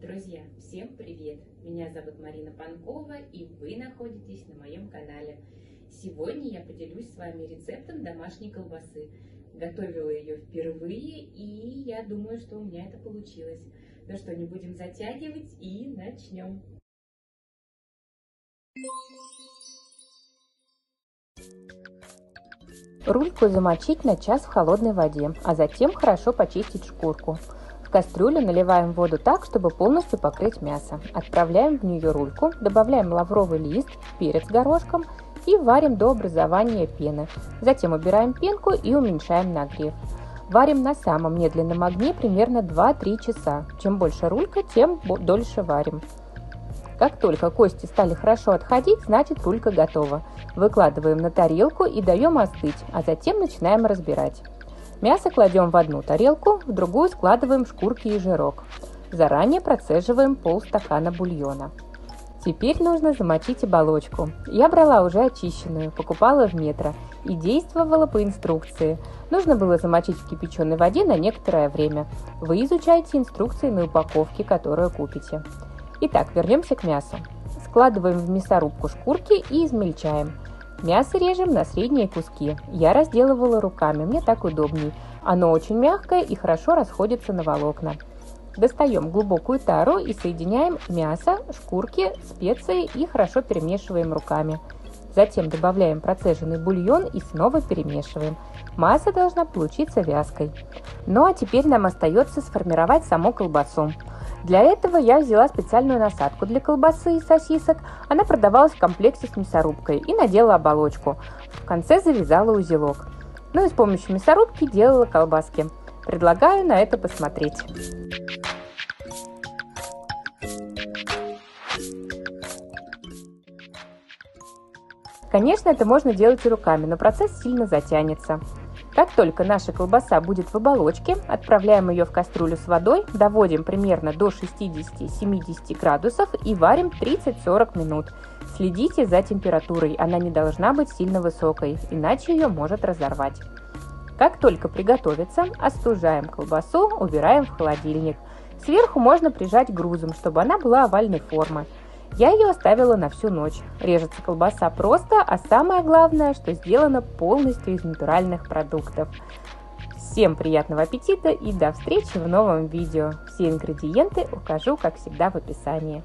Друзья, всем привет! Меня зовут Марина Панкова и вы находитесь на моем канале. Сегодня я поделюсь с вами рецептом домашней колбасы. Готовила ее впервые и я думаю, что у меня это получилось. Ну что, не будем затягивать и начнем. Рульку замочить на час в холодной воде, а затем хорошо почистить шкурку. В кастрюлю наливаем воду так, чтобы полностью покрыть мясо. Отправляем в нее рульку, добавляем лавровый лист, перец горошком и варим до образования пены. Затем убираем пенку и уменьшаем нагрев. Варим на самом медленном огне примерно 2-3 часа. Чем больше рулька, тем дольше варим. Как только кости стали хорошо отходить, значит рулька готова. Выкладываем на тарелку и даем остыть, а затем начинаем разбирать. Мясо кладем в одну тарелку, в другую складываем шкурки и жирок. Заранее процеживаем полстакана бульона. Теперь нужно замочить оболочку. Я брала уже очищенную, покупала в метро и действовала по инструкции. Нужно было замочить в кипяченой воде на некоторое время. Вы изучаете инструкции на упаковке, которую купите. Итак, вернемся к мясу. Складываем в мясорубку шкурки и измельчаем. Мясо режем на средние куски. Я разделывала руками, мне так удобней. Оно очень мягкое и хорошо расходится на волокна. Достаем глубокую тару и соединяем мясо, шкурки, специи и хорошо перемешиваем руками. Затем добавляем процеженный бульон и снова перемешиваем. Масса должна получиться вязкой. Ну а теперь нам остается сформировать саму колбасу. Для этого я взяла специальную насадку для колбасы и сосисок. Она продавалась в комплекте с мясорубкой и надела оболочку. В конце завязала узелок. Ну и с помощью мясорубки делала колбаски. Предлагаю на это посмотреть. Конечно, это можно делать и руками, но процесс сильно затянется. Как только наша колбаса будет в оболочке, отправляем ее в кастрюлю с водой, доводим примерно до 60-70 градусов и варим 30-40 минут. Следите за температурой, она не должна быть сильно высокой, иначе ее может разорвать. Как только приготовится, остужаем колбасу, убираем в холодильник. Сверху можно прижать грузом, чтобы она была овальной формы. Я ее оставила на всю ночь. Режется колбаса просто, а самое главное, что сделано полностью из натуральных продуктов. Всем приятного аппетита и до встречи в новом видео. Все ингредиенты укажу, как всегда, в описании.